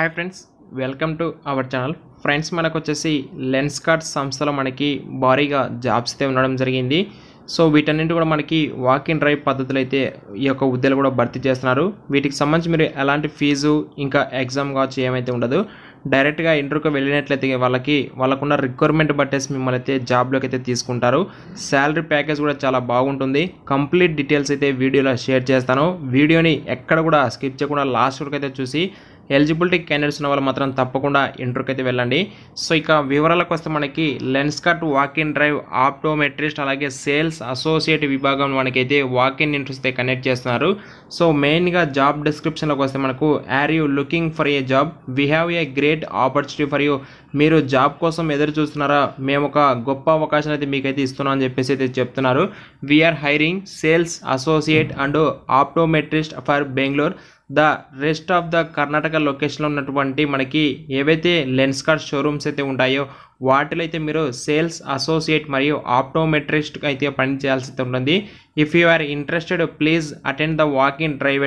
Hi friends welcome to our channel friends మనకు వచ్చేసి lens card సంస్థలో మనకి భారీగా జాబ్స్ అయితే ఉండడం జరిగింది. సో వీటన్నింటి కూడా మనకి వాక్ ఇన్ డ్రైవ్ పద్ధతులు అయితే ఈ యొక్క ఉద్యోగాలు కూడా భర్తీ చేస్తున్నారు. వీటికి సంబంధించి మీరు ఎలాంటి ఫీజు ఇంకా ఎగ్జామ్ కావచ్చు ఏమైతే ఉండదు. డైరెక్ట్గా ఇంటర్వ్యూకి వెళ్ళినట్లయితే వాళ్ళకి వాళ్ళకున్న రిక్వైర్మెంట్ బట్టేసి మిమ్మల్ని అయితే జాబ్లోకి అయితే తీసుకుంటారు. శాలరీ ప్యాకేజ్ కూడా చాలా బాగుంటుంది. కంప్లీట్ డీటెయిల్స్ అయితే వీడియోలో షేర్ చేస్తాను. వీడియోని ఎక్కడ కూడా స్కిప్ చేయకుండా లాస్ట్ వరకు అయితే చూసి ఎలిజిబిలిటీ క్యాండిడేట్స్ ఉన్న వాళ్ళు మాత్రం తప్పకుండా ఇంటర్వ్యూకి అయితే వెళ్ళండి. సో ఇక వివరాలకు వస్తే మనకి Lenskart walk in drive optometrist అలాగే సేల్స్ అసోసియేట్ విభాగం మనకైతే వాక్ ఇన్ ఇంట్రెస్ట్ అయితే కనెక్ట్ చేస్తున్నారు. సో మెయిన్గా జాబ్ డిస్క్రిప్షన్లోకి వస్తే మనకు are you looking for a job we have a great opportunity for you మీరు జాబ్ కోసం ఎదురు చూస్తున్నారా? మేము ఒక గొప్ప అవకాశం అయితే మీకైతే ఇస్తున్నాం అని చెప్పేసి అయితే చెప్తున్నారు. We are hiring sales associate and optometrist for Bengaluru the rest of the Karnataka లొకేషన్లో ఉన్నటువంటి మనకి ఏవైతే లెన్స్ కార్డ్ షోరూమ్స్ అయితే ఉంటాయో వాటిలో అయితే మీరు సేల్స్ అసోసియేట్ మరియు ఆప్టోమెట్రిస్ట్ అయితే పని చేయాల్సి ఉంటుంది. If you are interested please attend the walk in drive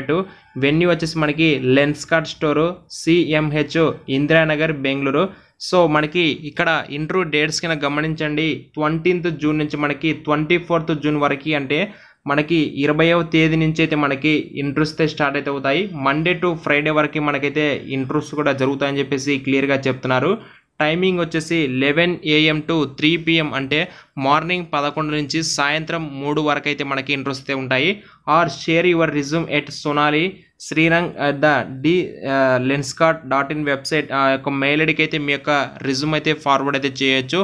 venue వచ్చేసి మనకి Lenskart store CMH Indiranagar Bengaluru. So మనకి ఇక్కడ ఇంటర్వ్యూ డేట్స్ కింద గమనించండి. ట్వంటీన్త్ జూన్ నుంచి మనకి ట్వంటీ ఫోర్త్ జూన్ వరకు అంటే మనకి ఇరవైవ తేదీ నుంచి అయితే మనకి ఇంట్రెస్ట్ స్టార్ట్ అయితే అవుతాయి. మండే టు ఫ్రైడే వరకు మనకైతే ఇంట్రెస్ట్ కూడా జరుగుతాయని చెప్పేసి క్లియర్గా చెప్తున్నారు. టైమింగ్ వచ్చేసి eleven AM to three PM అంటే మార్నింగ్ పదకొండు నుంచి సాయంత్రం మూడు వరకు అయితే మనకి ఇంట్రెస్ట్ అయితే ఉంటాయి. Or share your resume at Sonali Shrirang at the D Lenskart dot in website ఆ యొక్క మెయిల్ ఐడికి అయితే మీ యొక్క రిజ్యూమ్ అయితే ఫార్వర్డ్ అయితే చేయొచ్చు.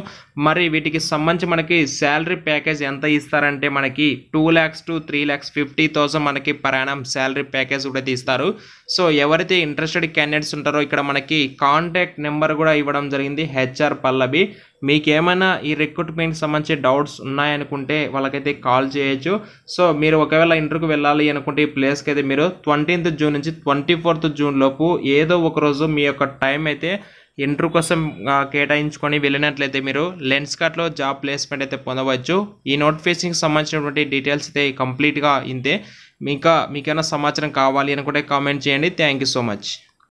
మరి వీటికి సంబంధించి మనకి శాలరీ ప్యాకేజ్ ఎంత ఇస్తారంటే మనకి two lakhs to three lakhs fifty thousand మనకి ప్రయాణం శాలరీ ప్యాకేజ్ కూడా తీస్తారు. సో ఎవరైతే ఇంట్రెస్టెడ్ క్యాండిడేట్స్ ఉంటారో ఇక్కడ మనకి కాంటాక్ట్ నెంబర్ కూడా ఇవ్వడం జరిగింది హెచ్ఆర్ పల్లవి మీకు ఏమైనా ఈ రిక్రూట్మెంట్కి సంబంధించి డౌట్స్ ఉన్నాయనుకుంటే వాళ్ళకైతే కాల్ చేయొచ్చు. సో మీరు ఒకవేళ ఇంటర్వ్యూకి వెళ్ళాలి అనుకుంటే ఈ ప్లేస్కి అయితే మీరు ట్వంటీన్త్ జూన్ నుంచి ట్వంటీ ఫోర్త్ జూన్ లోపు ఏదో ఒక రోజు మీ యొక్క టైం అయితే ఇంటర్వ్యూ కోసం కేటాయించుకొని వెళ్ళినట్లయితే మీరు లెన్స్ కార్ట్లో జాబ్ ప్లేస్మెంట్ అయితే పొందవచ్చు. ఈ నోటిఫికేషన్కి సంబంధించినటువంటి డీటెయిల్స్ అయితే కంప్లీట్గా ఇంతే. ఇంకా మీకైనా సమాచారం కావాలి అనుకుంటే కామెంట్ చేయండి. Thank you so much.